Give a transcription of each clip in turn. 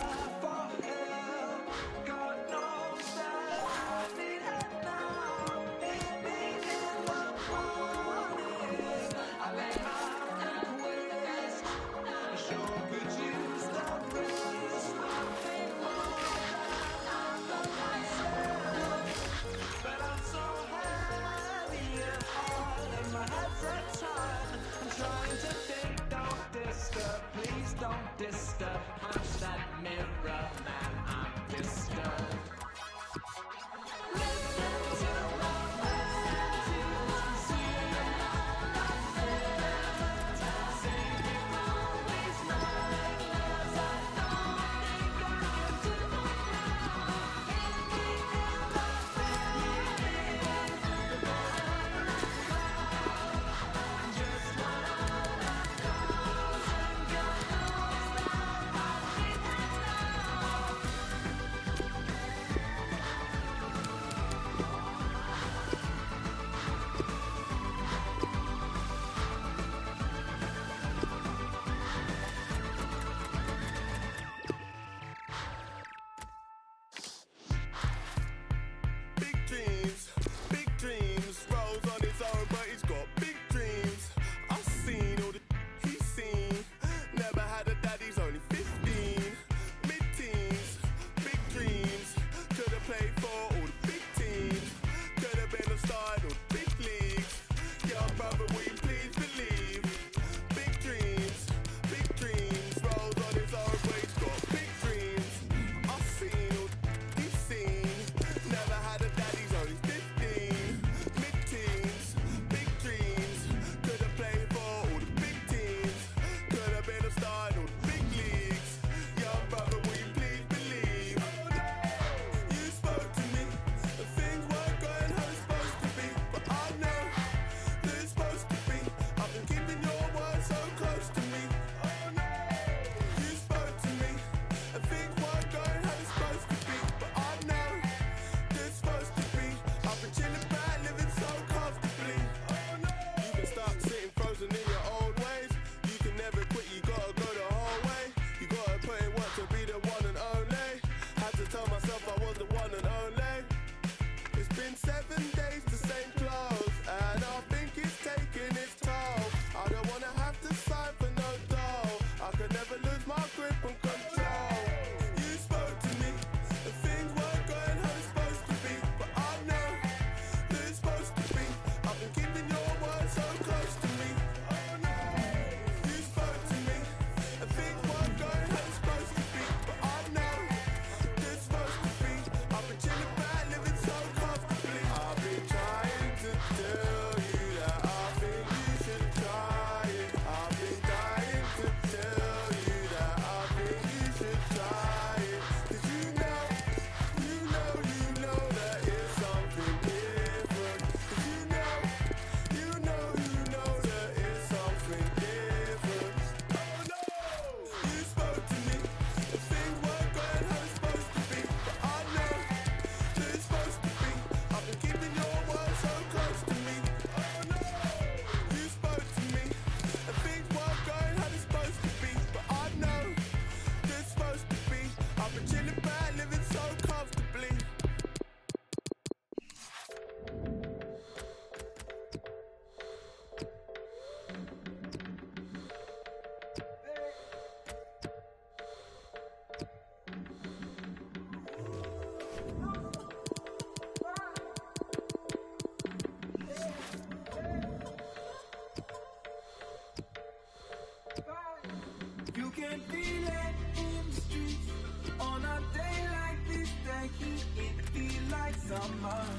love. my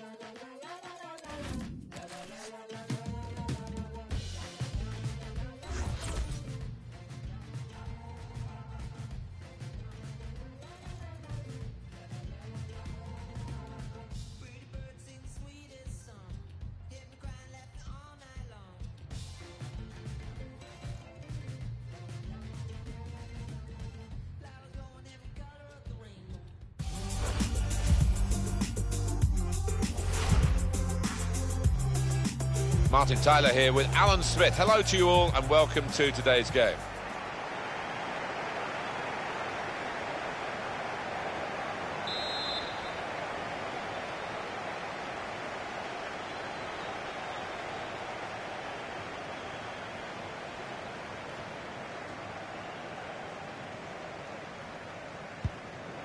la la la la Martin Tyler here with Alan Smith. Hello to you all and welcome to today's game.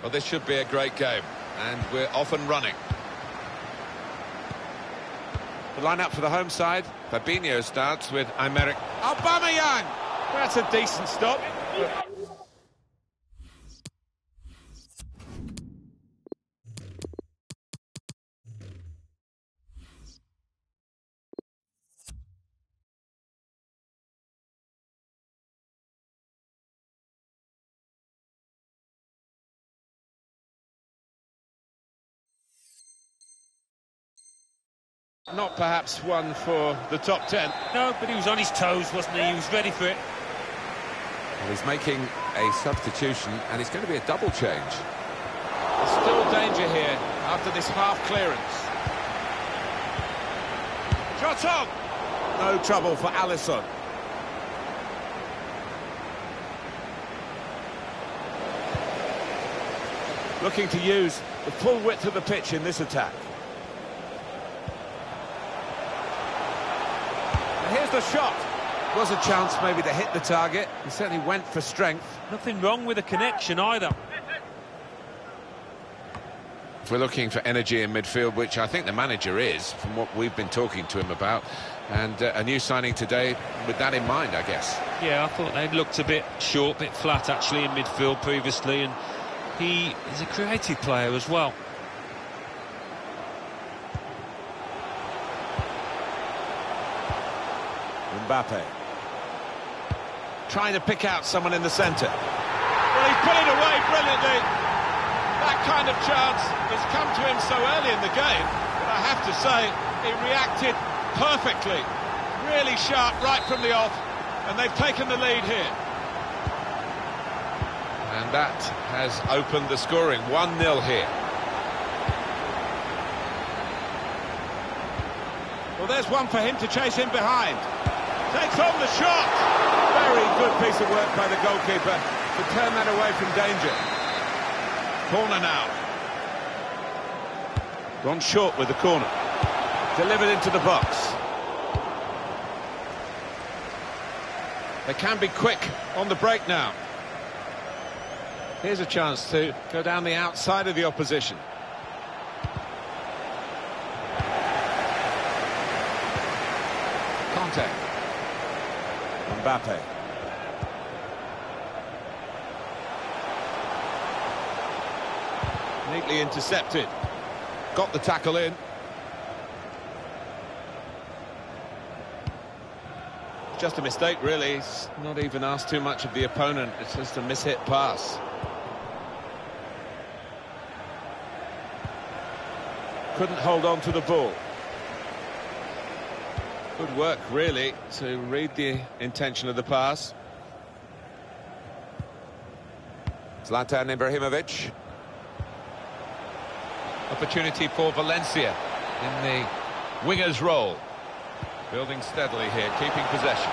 Well, this should be a great game, and we're off and running. The lineup for the home side, Fabinho starts with Aymeric Aubameyang. That's a decent stop. Not perhaps one for the top ten. No, but he was on his toes, wasn't he? He was ready for it. Well, he's making a substitution, and it's going to be a double change. There's still danger here after this half clearance. Shot on! No trouble for Alisson. Looking to use the full width of the pitch in this attack. Here's the shot. Was a chance maybe to hit the target. He certainly went for strength. Nothing wrong with the connection either. If we're looking for energy in midfield, which I think the manager is, from what we've been talking to him about, and uh, a new signing today with that in mind, I guess. Yeah, I thought they'd looked a bit short, a bit flat actually in midfield previously, and he is a creative player as well. Mbappe. Trying to pick out someone in the centre. Well, he's put it away brilliantly. That kind of chance has come to him so early in the game, but I have to say, he reacted perfectly. Really sharp right from the off, and they've taken the lead here. And that has opened the scoring. 1-0 here. Well, there's one for him to chase in behind. Takes on the shot. Very good piece of work by the goalkeeper to turn that away from danger. Corner now. Gone short with the corner. Delivered into the box. They can be quick on the break now. Here's a chance to go down the outside of the opposition. Contact. Mbappe. Neatly intercepted. Got the tackle in. Just a mistake, really. He's not even asked too much of the opponent. It's just a mishit pass. Couldn't hold on to the ball. Good work, really, to read the intention of the pass. Zlatan Ibrahimovic. Opportunity for Valencia in the winger's role. Building steadily here, keeping possession.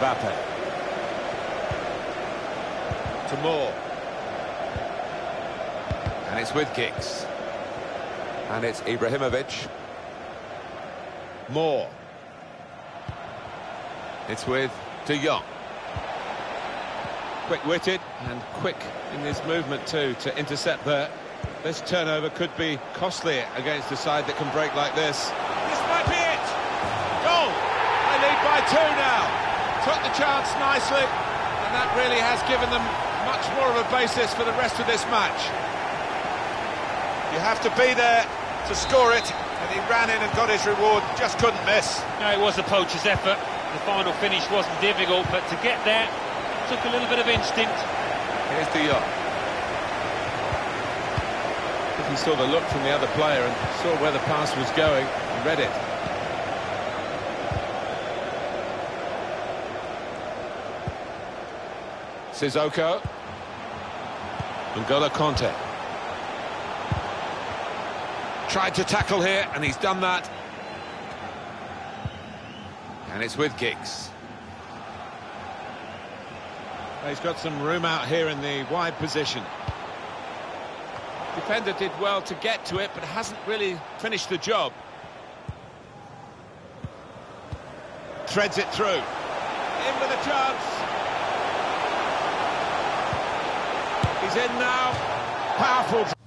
Mbappe. To Moore. It's with Giggs. And it's Ibrahimovic. Moore. It's with De Jong. Quick-witted and quick in his movement too to intercept there. This turnover could be costly against a side that can break like this. This might be it! Goal! They lead by two now. Took the chance nicely, and that really has given them much more of a basis for the rest of this match. You have to be there to score it, and he ran in and got his reward, just couldn't miss. No, it was a poacher's effort. The final finish wasn't difficult, but to get there took a little bit of instinct. Here's De Jong. I he saw the look from the other player and saw where the pass was going and read it. Sissoko. N'Golo Kanté. Tried to tackle here, and he's done that. And it's with Giggs. He's got some room out here in the wide position. Defender did well to get to it, but hasn't really finished the job. Threads it through. In with a chance. He's in now. Powerful.